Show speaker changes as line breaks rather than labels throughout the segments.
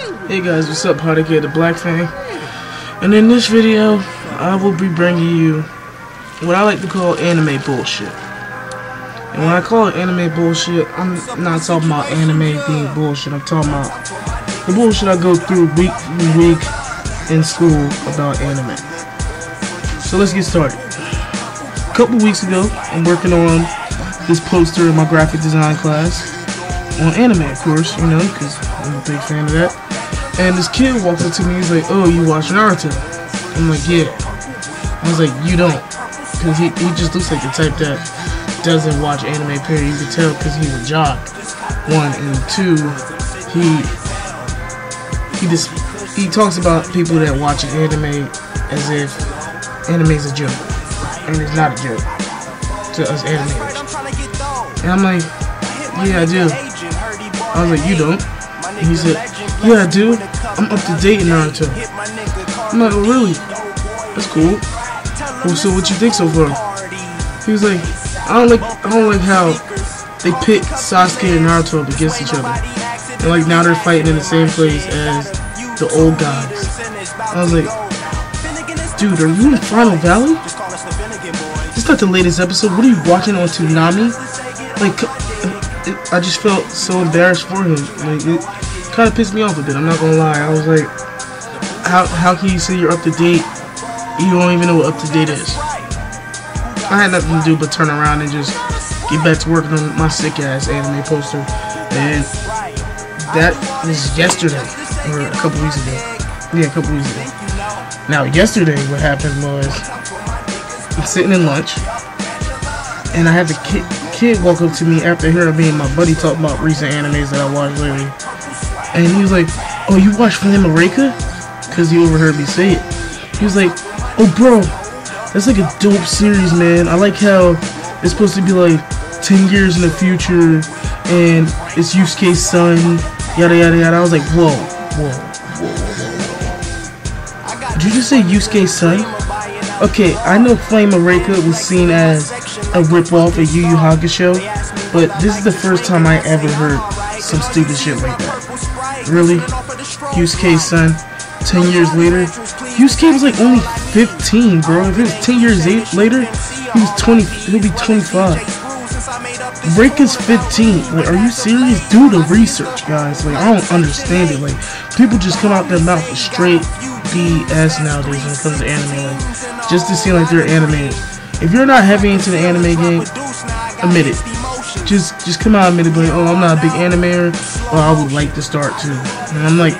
Hey guys, what's up? How to get a Black Fang. And in this video, I will be bringing you what I like to call anime bullshit. And when I call it anime bullshit, I'm not talking about anime being bullshit. I'm talking about the bullshit I go through week to week in school about anime. So let's get started. A couple weeks ago, I'm working on this poster in my graphic design class on anime, of course, you know, because I'm a big fan of that. And this kid walks up to me, he's like, oh, you watch Naruto? I'm like, yeah. I was like, you don't. Because he, he just looks like the type that doesn't watch anime, period. You can tell because he's a jock. One. And two, he he just he talks about people that watch anime as if anime is a joke. And it's not a joke to us animators. And I'm like, yeah, I do. I was like, you don't? And he said, yeah, I do. I'm up to date in Naruto. I'm like, oh, really? That's cool. Well, so what you think so far? He was like, I don't like, I don't like how they pit Sasuke and Naruto up against each other. And like now they're fighting in the same place as the old guys. I was like, dude, are you in Final Valley? This not the latest episode. What are you watching on Toonami? Like, I just felt so embarrassed for him. Like, it kind of pissed me off a bit. I'm not gonna lie. I was like, how how can you say you're up to date? You don't even know what up to date is. I had nothing to do but turn around and just get back to working on my sick ass anime poster. And that was yesterday or a couple weeks ago. Yeah, a couple weeks ago. Now, yesterday, what happened was I'm sitting in lunch, and I had the kid, kid walk up to me after hearing me and my buddy talk about recent animes that I watched lately. And he was like, Oh, you watch Flame of Recca? Because he overheard me say it. He was like, Oh, bro, that's like a dope series, man. I like how it's supposed to be like 10 years in the future, and it's Yusuke's son, yada yada yada. I was like, Whoa, whoa, whoa, whoa. Did you just say Yusuke's son? Okay, I know Flame of Recca was seen as a ripoff of Yu Yu Hakusho, but this is the first time I ever heard some stupid shit like that. Really? Yusuke's son, 10 years later? Yusuke was like only 15, bro. If it was 10 years later, he was 20, he'll be 25. Break is 15. Like, are you serious? Do the research, guys. Like, I don't understand it. Like, people just come out their mouth straight BS nowadays when it comes to anime. Like, just to seem like they're animated. If you're not heavy into the anime game, admit it. Just just come out and it, like, oh, I'm not a big animator, or I would like to start too. And I'm like,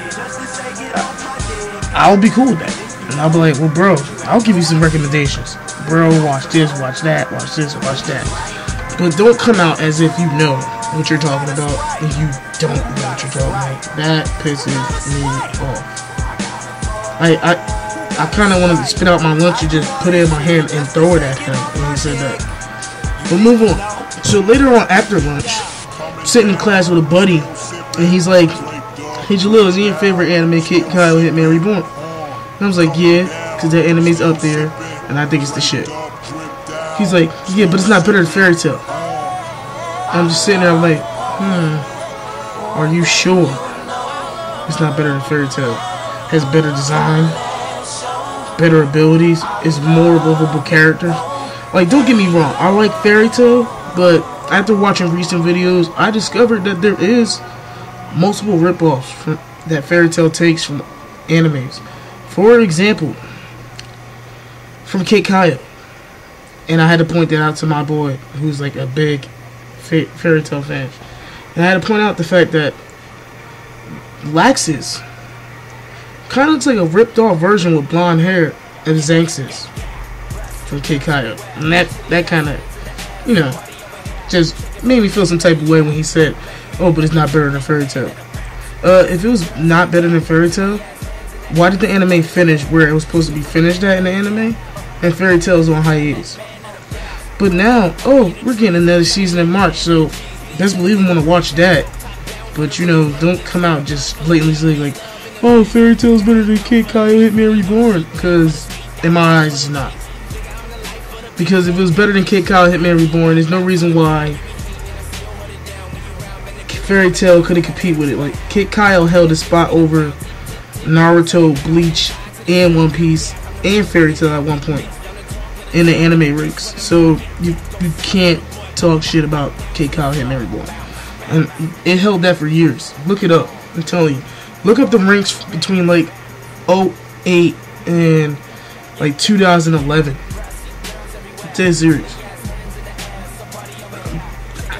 I'll be cool with that. And I'll be like, well, bro, I'll give you some recommendations. Bro, watch this, watch that, watch this, watch that. But don't come out as if you know what you're talking about and you don't know what you're talking about. That pisses me off. I I I kind of wanted to spit out my lunch and just put it in my hand and throw it at him when he said that. But move on. So later on after lunch, I'm sitting in class with a buddy, and he's like, "Hey Jalil, is your favorite anime Katekyo Hitman Reborn?" And I was like, "Yeah, because that anime's up there, and I think it's the shit." He's like, "Yeah, but it's not better than Fairy Tail." I'm just sitting there like, "Hmm, are you sure?" It's not better than Fairy Tail. Has better design, better abilities, is more lovable characters. Like, don't get me wrong, I like Fairy Tail, but after watching recent videos, I discovered that there is multiple ripoffs from, that Fairy Tail takes from animes. For example, from Katekyo. And I had to point that out to my boy, who's like a big fa- Fairy Tail fan. And I had to point out the fact that Laxus kind of looks like a ripped off version with blonde hair of Xanxus from Katekyo. And that, that kind of, you know, just made me feel some type of way when he said, oh, but it's not better than Fairy Tail. Uh, if it was not better than Fairy Tail, why did the anime finish where it was supposed to be finished at in the anime? And Fairy Tail's on hiatus. But now, oh, we're getting another season in March, so best believe I'm gonna watch that. But you know, don't come out just blatantly saying like, oh, Fairy Tail's better than Katekyo Hitman Reborn, because in my eyes, it's not. Because if it was better than Katekyo Hitman Reborn, there's no reason why Fairy Tail couldn't compete with it. Like Katekyo held a spot over Naruto, Bleach, and One Piece, and Fairy Tail at one point in the anime ranks. So you you can't talk shit about Katekyo Hitman Reborn. And it held that for years. Look it up. I'm telling you. Look up the ranks between like 08 and like 2011. Dead serious.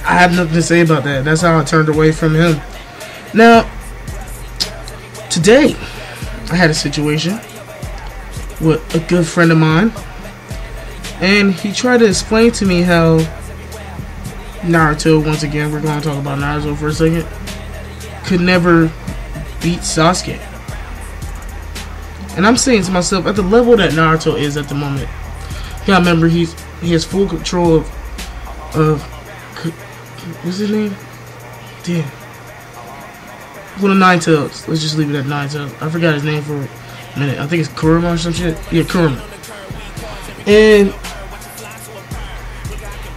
I have nothing to say about that. That's how I turned away from him. Now, today, I had a situation with a good friend of mine, and he tried to explain to me how Naruto, once again, we're going to talk about Naruto for a second, could never beat Sasuke. And I'm saying to myself, at the level that Naruto is at the moment, you gotta remember he's he has full control of of what's his name? Damn. One of Nine Tails. Let's just leave it at Nine Tails. I forgot his name for a minute. I think it's Kurama or some shit. Yeah, Kurama. And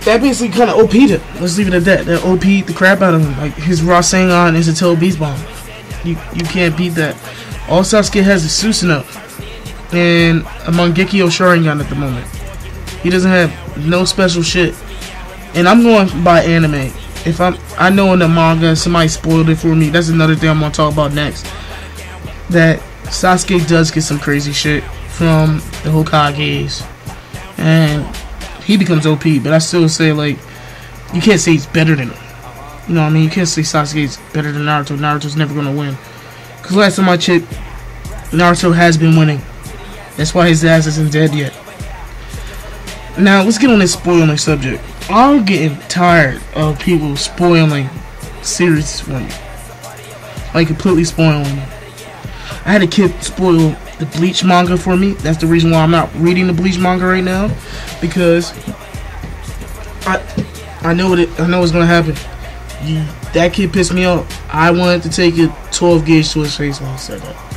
that basically kind of OP'd him. Let's leave it at that. That OP'd the crap out of him. Like his Rasengan is a Tail Beast Bomb. You you can't beat that. All Sasuke has is Susanoo. And a Mangekyo Sharingan at the moment. He doesn't have no special shit. And I'm going by anime. If I'm I know in the manga somebody spoiled it for me. That's another thing I'm gonna talk about next. That Sasuke does get some crazy shit from the Hokages. And he becomes OP, but I still say like you can't say he's better than him. You know what I mean? You can't say Sasuke's better than Naruto. Naruto's never gonna win. Cause last time I checked, Naruto has been winning. That's why his ass isn't dead yet. Now let's get on this spoiling subject. I'm getting tired of people spoiling series for me. Like completely spoiling them. I had a kid spoil the Bleach manga for me. That's the reason why I'm not reading the Bleach manga right now. Because I I know what it I know what's gonna happen. You, that kid pissed me off. I wanted to take a 12 gauge to his face when he said that.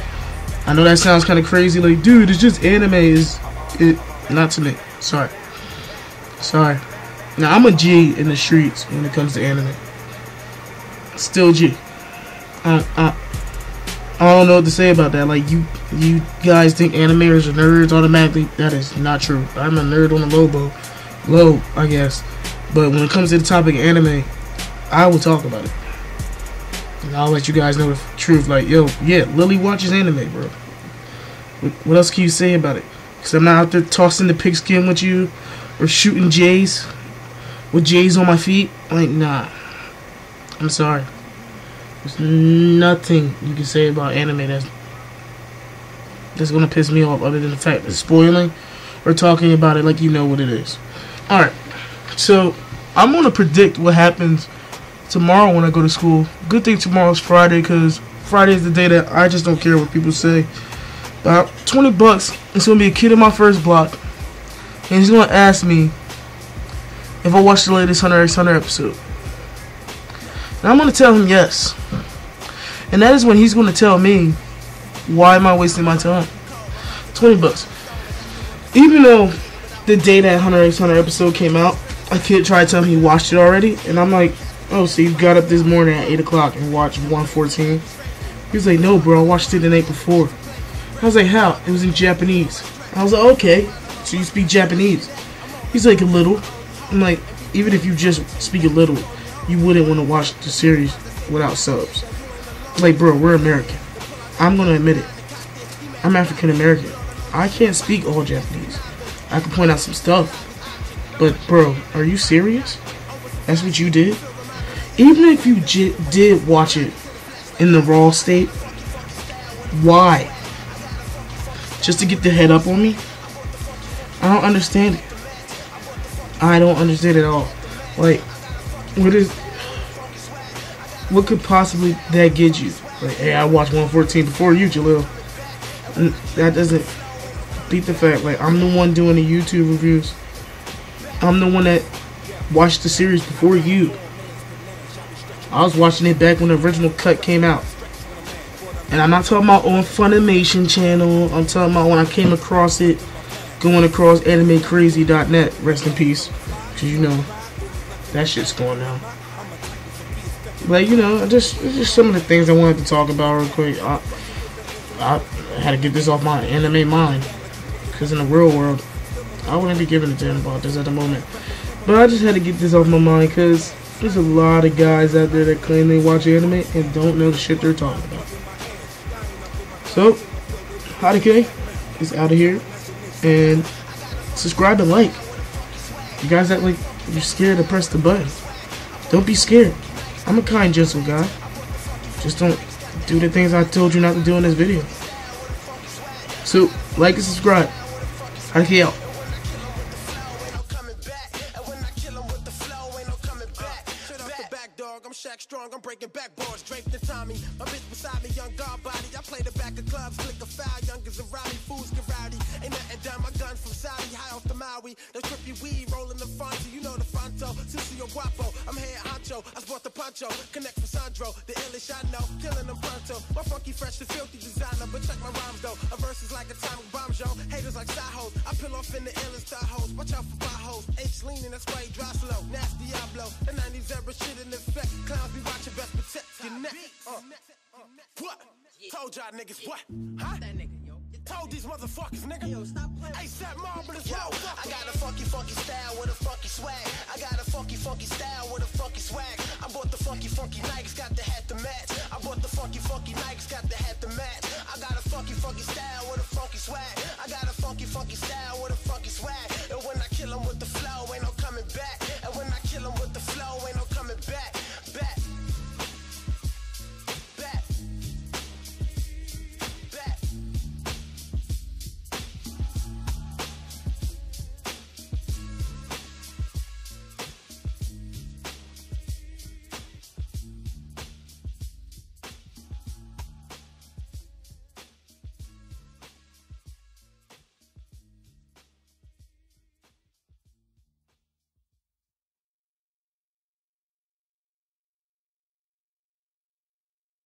I know that sounds kind of crazy, like, dude, it's just anime. Is it not to me? Sorry, sorry. Now I'm a G in the streets when it comes to anime. Still G. I, I, I don't know what to say about that. Like you, you guys think animators are nerds automatically. That is not true. I'm a nerd on the low low, I guess. But when it comes to the topic of anime, I will talk about it. And I'll let you guys know the truth. Like, yo, yeah, Lily watches anime, bro. What else can you say about it? Because I'm not out there tossing the pigskin with you or shooting J's with J's on my feet. Like, nah. I'm sorry. There's nothing you can say about anime that's that's gonna piss me off other than the fact that spoiling or talking about it like you know what it is. Alright. So I'm gonna predict what happens tomorrow when I go to school. Good thing tomorrow's Friday because Friday is the day that I just don't care what people say. About 20 bucks, it's gonna be a kid in my first block, and he's gonna ask me if I watched the latest Hunter x Hunter episode. And I'm gonna tell him yes. And that is when he's gonna tell me why am I wasting my time? 20 bucks. Even though the day that Hunter x Hunter episode came out, a kid tried to tell me he watched it already, and I'm like, oh, so you got up this morning at 8 o'clock and watched 114? He was like, no, bro, I watched it the night before. I was like, how? It was in Japanese. I was like, okay, so you speak Japanese. He's like, a little. I'm like, even if you just speak a little, you wouldn't want to watch the series without subs. Like, bro, we're American. I'm going to admit it. I'm African American. I can't speak all Japanese. I can point out some stuff. But, bro, are you serious? That's what you did? Even if you j- did watch it in the raw state, why? Just to get the head up on me? I don't understand it. I don't understand it at all. Like, what is. What could possibly that get you? Like, hey, I watched 114 before you, Jalil. That doesn't beat the fact. Like, I'm the one doing the YouTube reviews. I'm the one that watched the series before you. I was watching it back when the original cut came out. And I'm not talking about on Funimation channel. I'm talking about when I came across it going across animecrazy.net. Rest in peace. Because you know, that shit's going down.
But you know, just just some of the things I wanted to talk about real quick. I, I had to get this off my anime mind, because in the real world, I wouldn't be giving a damn about this at the moment. But I just had to get this off my mind because there's a lot of guys out there that claim they watch anime and don't know the shit they're talking about. So, K is out of here, and subscribe and like. You guys that like you're scared to press the button. Don't be scared. I'm a kind, gentle guy. Just don't do the things I told you not to do in this video. So, like and subscribe. Hadi out. I'm breaking backboards, draped in Tommy. My bitch beside me, young guard body. I play the back of clubs, click a foul, youngers around me, fools get rowdy. Ain't nothing down my gun from Saudi, high off the Maui. The trippy weed, rolling the front, you know the fronto. Sucio guapo, I'm head honcho. I sport the poncho, connect for Sandro, the illish I know, killing them pronto. My funky, fresh, and filthy designer, but check my rhymes though. A verse is like a atomic bomb, yo. Haters like side I peel off in the illest star hoes. Watch out for potholes, H leaning, that's why he dry slow. Nasty Diablo, the 90s era shit in effect. Clowns be watching, Told y'all niggas what? Huh? That nigga, yo. Told these motherfuckers, nigga. Yo, stop playing. ASAP Marvelous. Yo, I got a funky, funky style with a funky swag. I got a funky, funky style with a funky swag. I bought the funky, funky Nikes, got the hat to match.